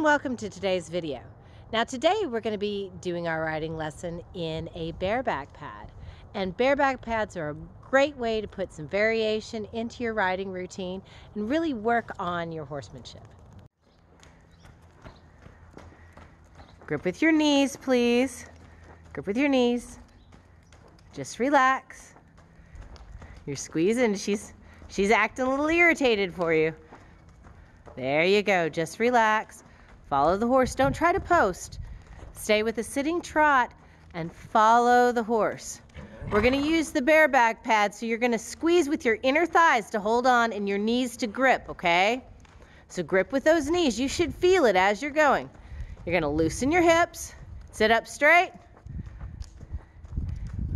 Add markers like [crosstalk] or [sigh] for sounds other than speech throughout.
and welcome to today's video. Now today we're going to be doing our riding lesson in a bareback pad. And bareback pads are a great way to put some variation into your riding routine and really work on your horsemanship. Grip with your knees, please. Grip with your knees. Just relax. You're squeezing. She's she's acting a little irritated for you. There you go. Just relax. Follow the horse. Don't try to post. Stay with a sitting trot and follow the horse. We're going to use the bareback pad, so you're going to squeeze with your inner thighs to hold on and your knees to grip, okay? So grip with those knees. You should feel it as you're going. You're going to loosen your hips. Sit up straight.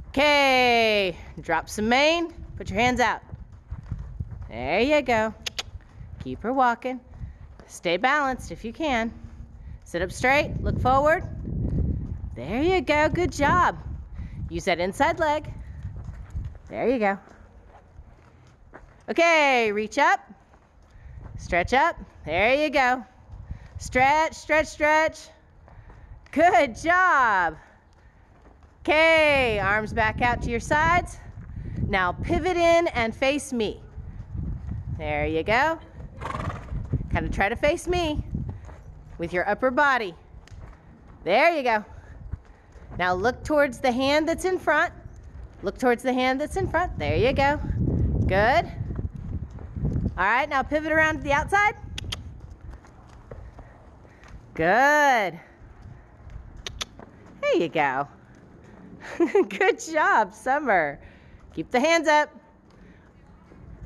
Okay. Drop some mane. Put your hands out. There you go. Keep her walking. Stay balanced if you can. Sit up straight, look forward. There you go, good job. Use that inside leg. There you go. Okay, reach up. Stretch up. There you go. Stretch, stretch, stretch. Good job. Okay, arms back out to your sides. Now pivot in and face me. There you go. Kind of try to face me with your upper body. There you go. Now look towards the hand that's in front. Look towards the hand that's in front. There you go. Good. All right, now pivot around to the outside. Good. There you go. [laughs] Good job, Summer. Keep the hands up.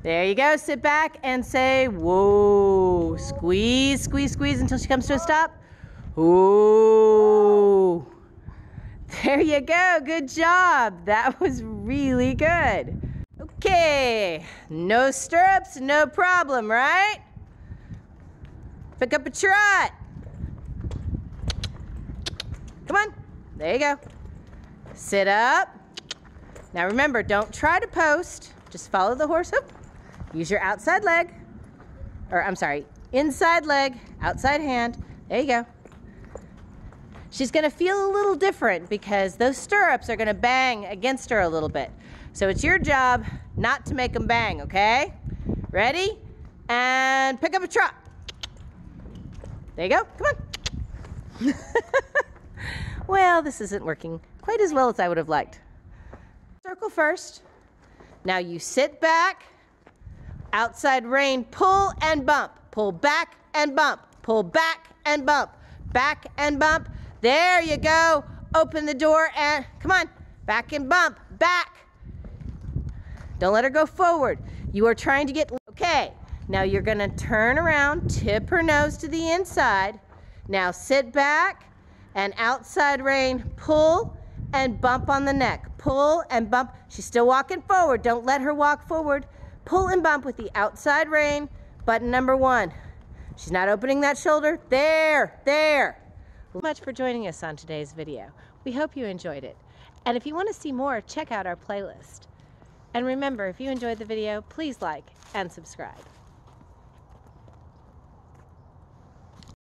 There you go. Sit back and say, whoa. Squeeze, squeeze, squeeze until she comes to a stop. Ooh. There you go. Good job. That was really good. Okay. No stirrups, no problem, right? Pick up a trot. Come on. There you go. Sit up. Now remember, don't try to post. Just follow the horse up. Use your outside leg. Or I'm sorry, inside leg, outside hand. There you go. She's gonna feel a little different because those stirrups are gonna bang against her a little bit. So it's your job not to make them bang, okay? Ready? And pick up a trot. There you go, come on. [laughs] well, this isn't working quite as well as I would have liked. Circle first. Now you sit back, outside rein, pull and bump, pull back and bump, pull back and bump, back and bump. There you go. Open the door and come on, back and bump, back. Don't let her go forward. You are trying to get, okay. Now you're gonna turn around, tip her nose to the inside. Now sit back and outside rein, pull and bump on the neck. Pull and bump. She's still walking forward. Don't let her walk forward. Pull and bump with the outside rein. Button number one. She's not opening that shoulder. There, there. So much for joining us on today's video. We hope you enjoyed it. And if you want to see more, check out our playlist. And remember, if you enjoyed the video, please like and subscribe.